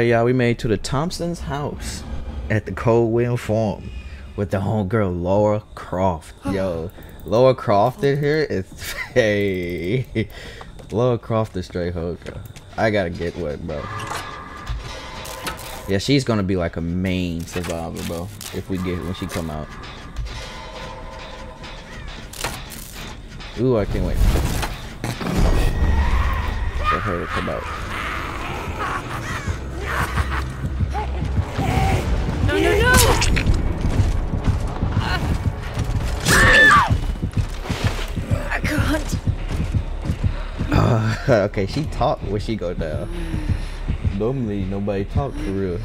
Alright, y'all, we made to the Thompson's house at the Coldwind Farm with the homegirl Lara Croft. Yo, Lara Croft in here is hey Lara Croft is straight hooker. I gotta get with bro. Yeah, she's gonna be like a main survivor, bro. If we get when she come out. Ooh, I can't wait for her to come out. Okay, she talk when she go down. Normally, nobody talk for real.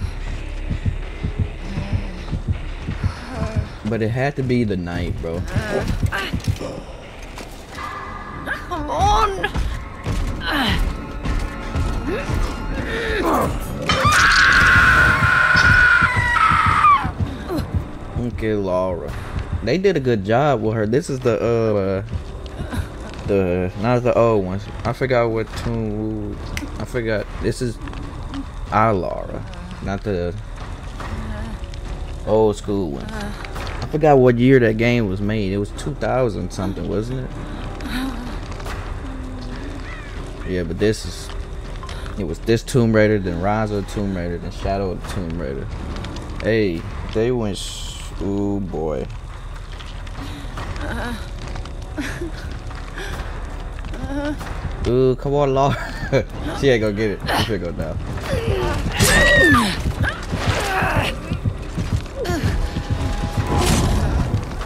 But it had to be the knight, bro. Come on! Okay, Laura. They did a good job with her. This is the uh the not the old ones. I forgot what tune. I forgot. This is our Laura, not the uh-huh. old school one. Uh-huh. I forgot what year that game was made. It was 2000 something, wasn't it? Uh-huh. Yeah, but this is. It was this Tomb Raider, then Rise of the Tomb Raider, then Shadow of the Tomb Raider. Hey, they went. Ooh boy. Ooh, come on, Laura. she ain't gonna get it. She should go down.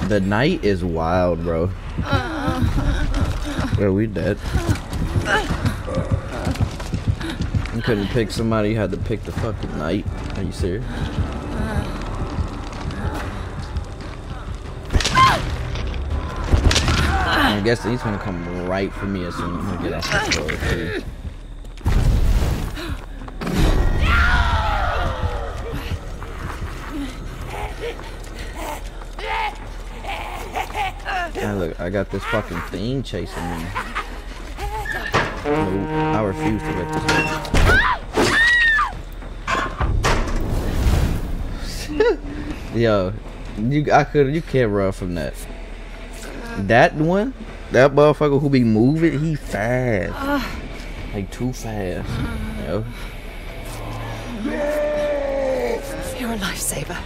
The knight is wild, bro. Are we dead? You couldn't pick somebody, you had to pick the fucking knight. Are you serious? I guess he's gonna come right for me as soon as I get off the too. Ah, look, I got this fucking thing chasing me. No, I refuse to let this go. Yo, you I could you can't run from that. That one, that motherfucker who be moving, he fast. Uh. Like too fast. Uh. Yo. You're a lifesaver.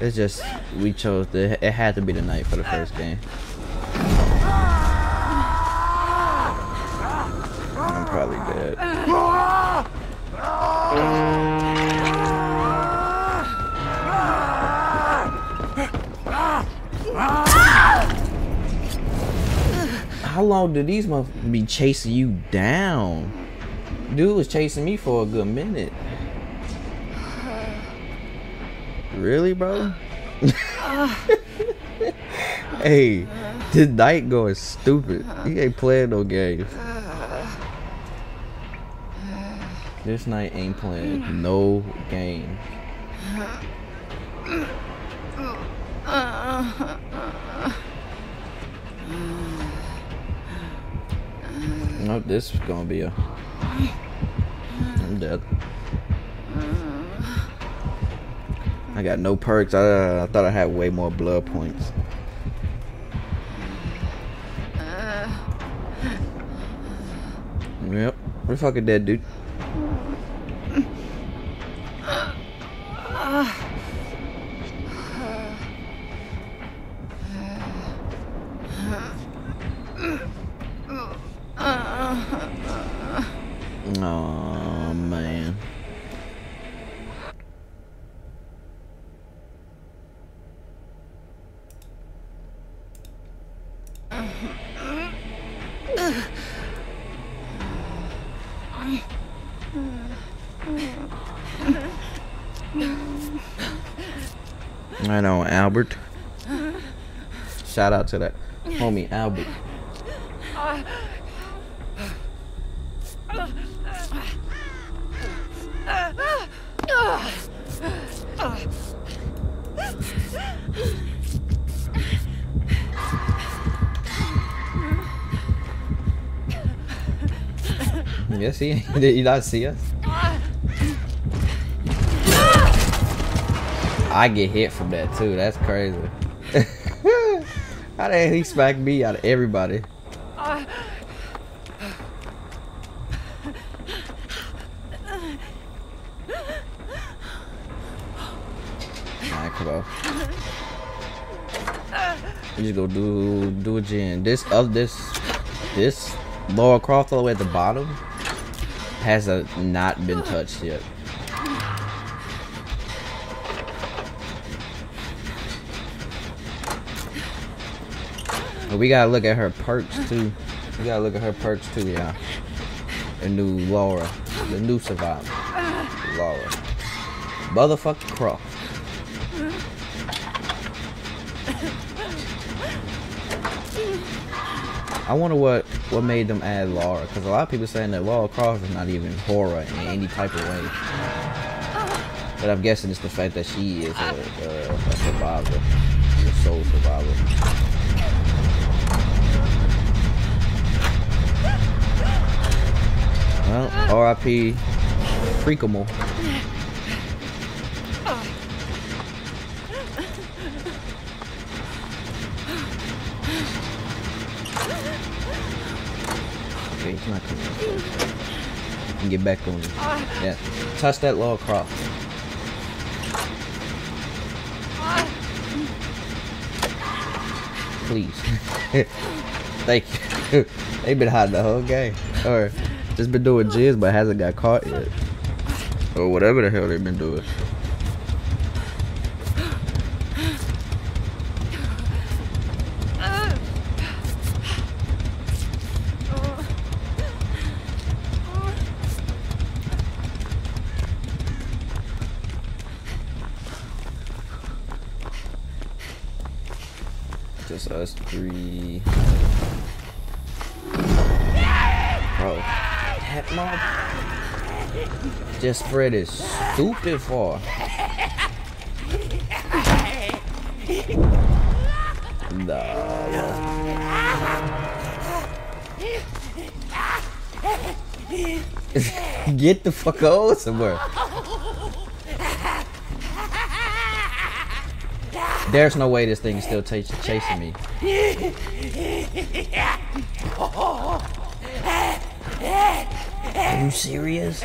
It's just we chose the it had to be the knight for the first game. I'm probably dead. Uh. How long did these motherfuckers be chasing you down? Dude was chasing me for a good minute. Really, bro? hey, this knight going stupid. He ain't playing no games. This knight ain't playing no game. No, this is gonna be a. I'm dead. I got no perks. I, I thought I had way more blood points. Yep, we're fucking dead, dude. shout out to that homie Albert. Yes, he did. You not see us? I get hit from that too. That's crazy. How the hell he smacked me out of everybody? Alright, come on. We just go do do a gen. This of this this Lara Croft all the way at the bottom has not been touched yet. But we gotta look at her perks too. We gotta look at her perks too, y'all. The new Laura. The new survivor. Laura. Motherfucking Croft. I wonder what what made them add Laura, because a lot of people saying that Lara Croft is not even horror in any type of way. But I'm guessing it's the fact that she is a, a, a survivor, a soul survivor. Well, R.I.P. Freakable. Okay, he's not coming. get back on it. Yeah, touch that Lara Croft. Please. Thank you. They've been hiding the whole game. Or just been doing jizz but hasn't got caught yet. Or whatever the hell they've been doing. Just us three. Bro, that mob just spread is stupid far. Nah. Get the fuck out somewhere. There's no way this thing is still chasing me. You serious?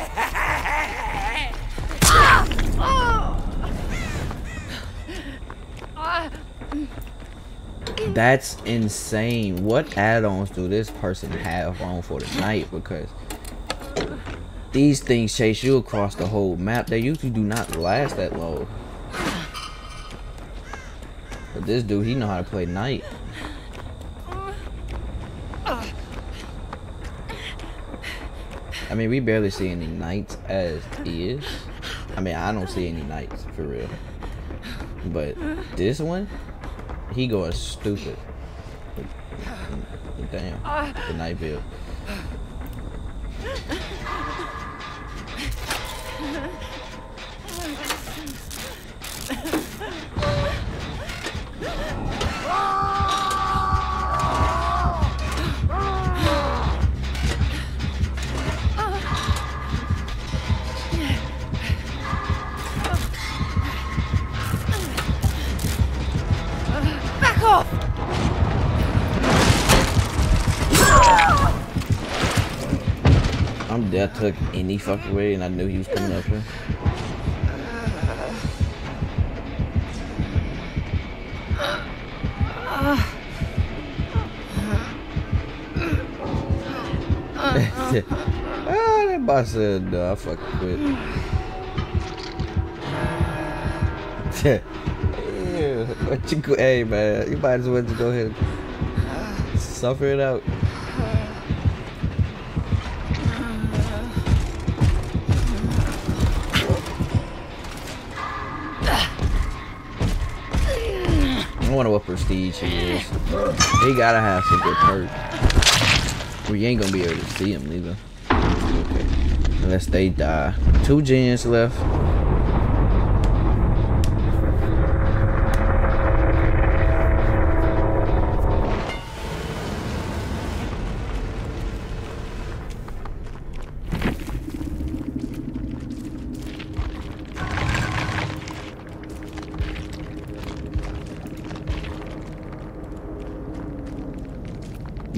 That's insane. What add-ons do this person have on for the knight? Because these things chase you across the whole map. They usually do not last that long. But this dude, he know how to play knight. I mean, we barely see any knights as is. I mean, I don't see any knights for real. But this one, he going stupid. Damn, the knight build. I'm took any fucking way, and I knew he was coming up here. ah, that boss said, no, I fucking quit. yeah, what you hey man, you might as well just go ahead and suffer it out. Wonder what prestige he is. He gotta have some good perks. We ain't gonna be able to see him neither. Okay. Unless they die. Two gens left.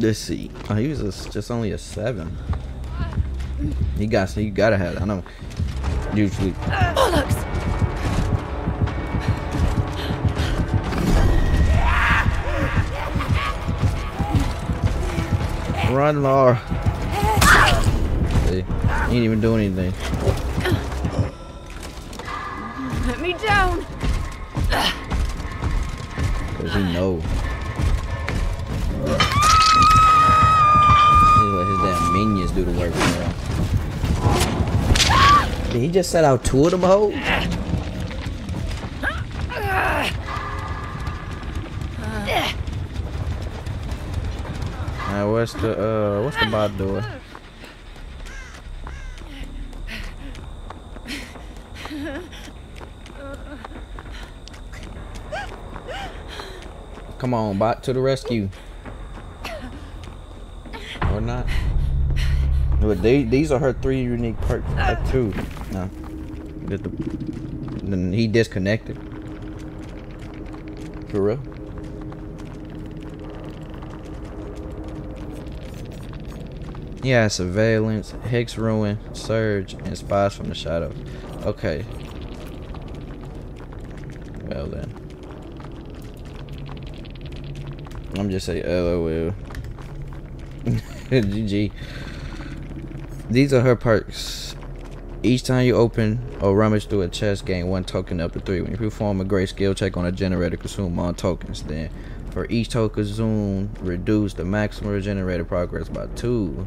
Let's see. Oh, he was a, just only a seven. He got. So you gotta have. It. I know. Usually. Bollocks! Run, Laura. See, he ain't even doing anything. Let me down! Cause he know. Did he just set out two of them hoes? Now what's the uh what's the bot door? Come on, bot to the rescue. Or not. But they, these are her three unique perks. Uh, two. No. Did the, then he disconnected. For real? Yeah, surveillance, Hex ruin, surge, and spies from the shadows. Okay. Well then. I'm just say LOL. GG. These are her perks. Each time you open or rummage through a chest, gain one token up to three. When you perform a great skill check on a generator, consume one tokens. Then, for each token zoom, reduce the maximum regenerated progress by two.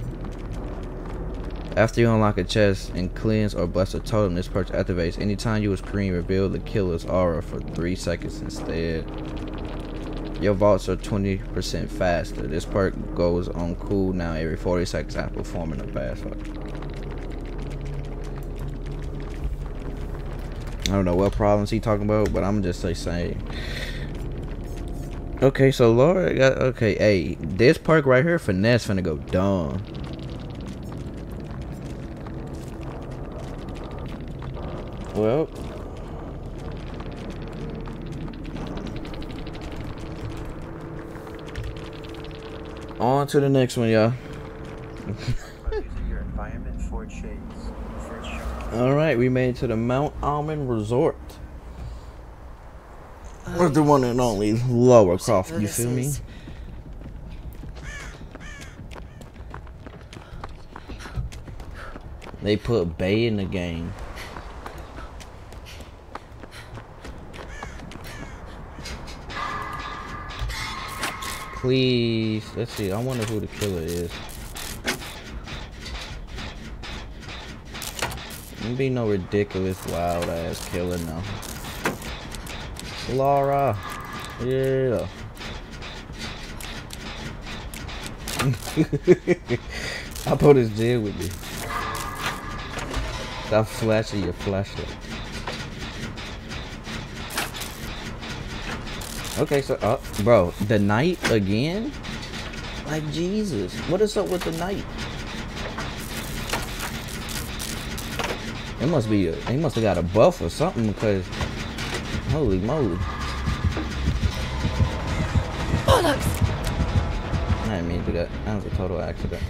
After you unlock a chest and cleanse or bless a totem, this perk activates anytime you screen reveal the killer's aura for three seconds instead. Your vaults are 20% faster. This perk goes on cooldown every 40 seconds after performing a fight. I don't know what problems he talking about, but I'm just like saying. Okay, so Laura got okay. Hey, this perk right here, finesse, finna go dumb. Well, on to the next one, y'all. your environment for shades. First shot. All right, we made it to the Mount Ormond Resort. Uh, With the one and only Lara Croft, you feel me? They put bae in the game. Please, let's see. I wonder who the killer is. Don't be no ridiculous wild ass killer now. Laura. Yeah. I put his jail with me. Stop flashing your flashlight. Okay, so, uh, bro, the knight again? Like, Jesus. What is up with the knight? It must be, a, he must have got a buff or something because, holy moly. Bollocks! I didn't mean to do that. That was a total accident.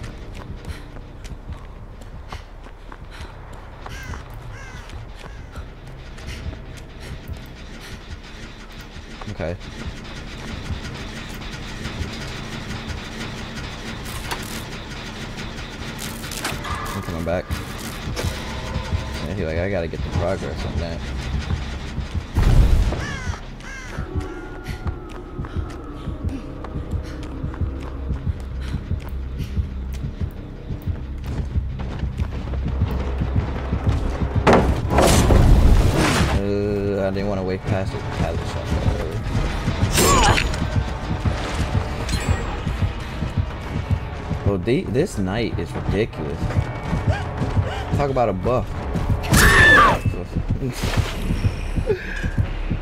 Okay. I'm coming back. Like, I gotta get the progress on that. Uh, I didn't want to wait past the pallet shop Well, the, this knight is ridiculous. Talk about a buff.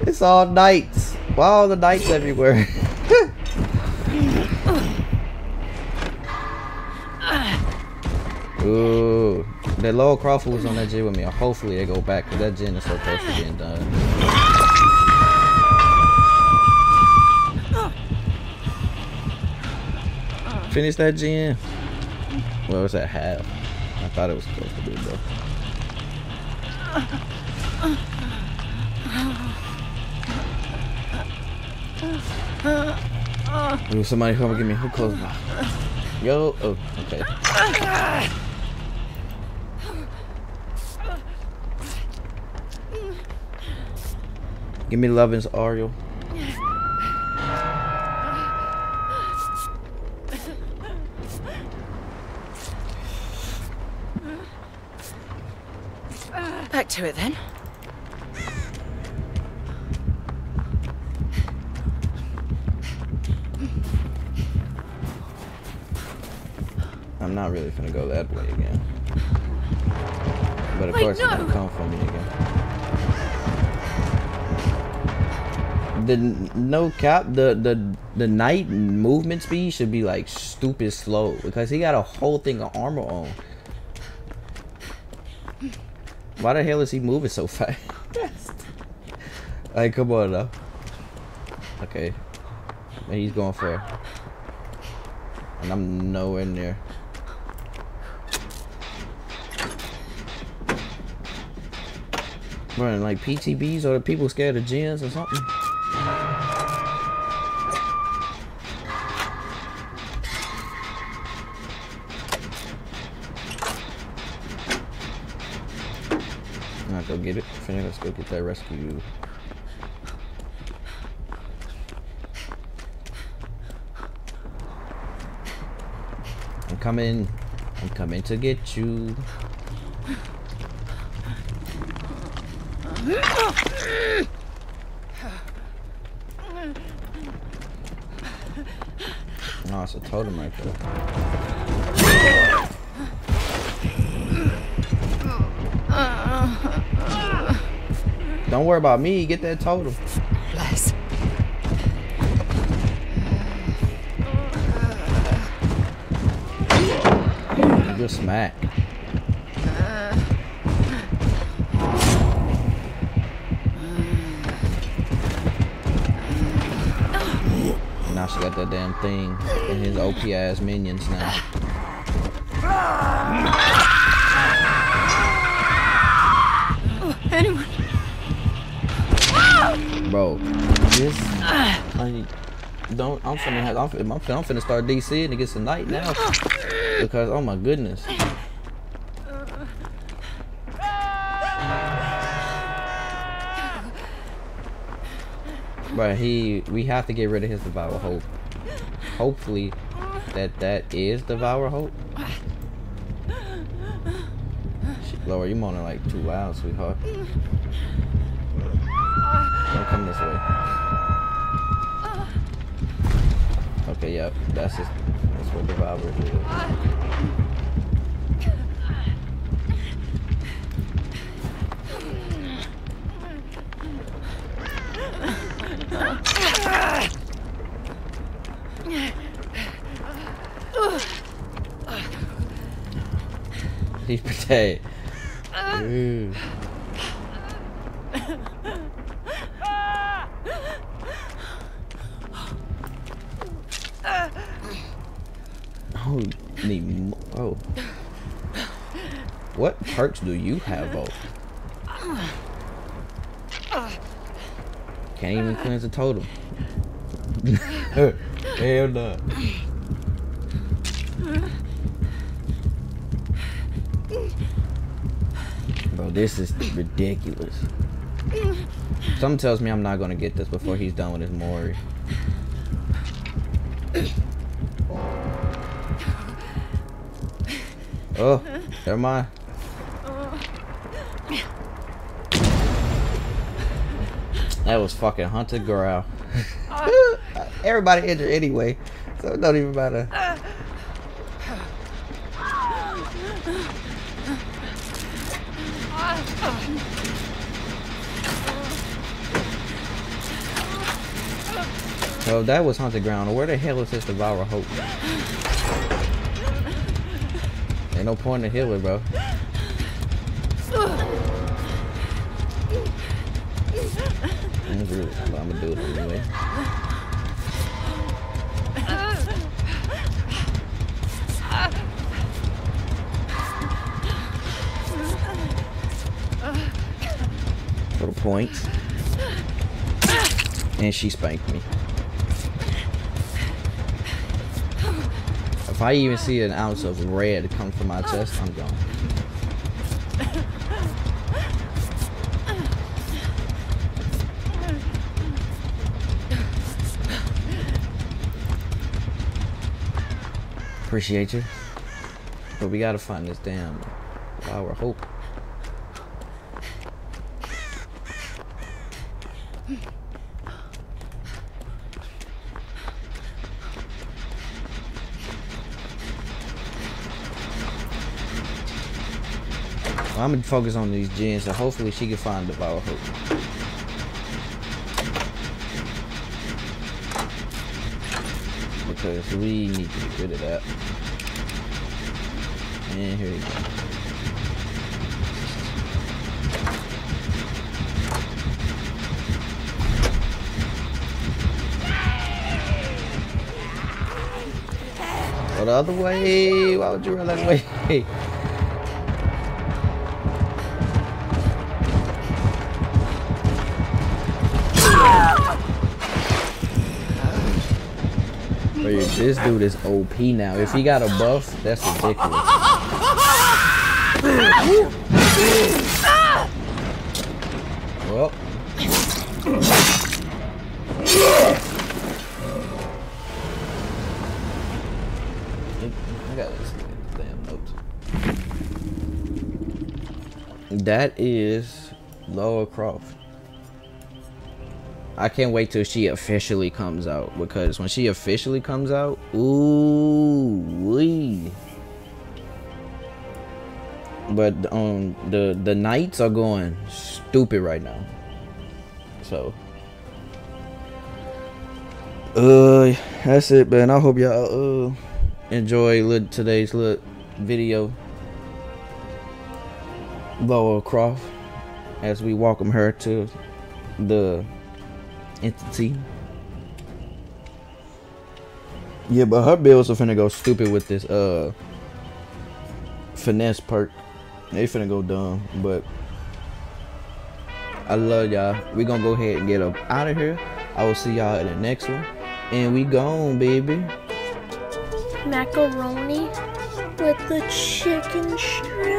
it's all knights. Why all the knights everywhere? Ooh, that Lower Crawford was on that gym with me. Hopefully they go back because that gym is so close to getting done. Finish that gen. Well, was at half. I thought it was close to be though. Ooh, somebody come and get me. Who closed my? Yo. Oh, okay. Give me Lovin's Ariel. To it then. I'm not really gonna go that way again. But of Wait, course it's no. gonna come for me again. The no cap, the the the knight movement speed should be like stupid slow because he got a whole thing of armor on. Why the hell is he moving so fast? like, come on now. Okay, and he's going for, and I'm nowhere near. Running like PTBs or the people scared of gens or something. Not go get it. Finna let's go get that rescue. I'm coming. I'm coming to get you. Oh, it's a totem right there. Uh, uh, uh. Don't worry about me. Get that total. Bless. Good smack. Now she got that damn thing and his OP ass minions now. Anyone? Bro, this I don't I'm finna have I'm I'm I'm finna start DC and get some knight now. Because oh my goodness. But he we have to get rid of his devour hope. Hopefully that that is devour hope. Laura, you moaning like too loud, sweetheart. Don't come this way. Okay, yep, that's just that's what devour is. He's pretend. Oh, need mo- oh. What perks do you have, oh? Can't even cleanse a totem. Hell no. This is ridiculous. Something tells me I'm not gonna get this before he's done with his Mori. Oh, never mind. That was fucking Haunted Ground. Everybody injured anyway, so it don't even matter. So that was Haunted Ground. Where the hell is this devour Hope? Ain't no point in healing, bro. I'm gonna do it anyway. Points. And she spanked me. If I even see an ounce of red come from my chest, I'm gone. Appreciate you. But we gotta find this damn flower hope. Well, I'm gonna focus on these gens, so hopefully she can find the flower hook. Because we need to get rid of that. And here we. Go the other way. Why would you run that way? this dude is OP now. If he got a buff, that's ridiculous. Well. I got this damn notes. That is Lara Croft. I can't wait till she officially comes out because when she officially comes out, ooh wee. But um the the knights are going stupid right now. So uh that's it man. I hope y'all uh enjoy lit today's lit video. Lara Croft as we welcome her to the entity. Yeah, but her bills are finna go stupid with this uh finesse perk. They finna go dumb, but I love y'all. We gonna go ahead and get up out of here. I will see y'all in the next one. And we gone, baby. Macaroni with the chicken strips.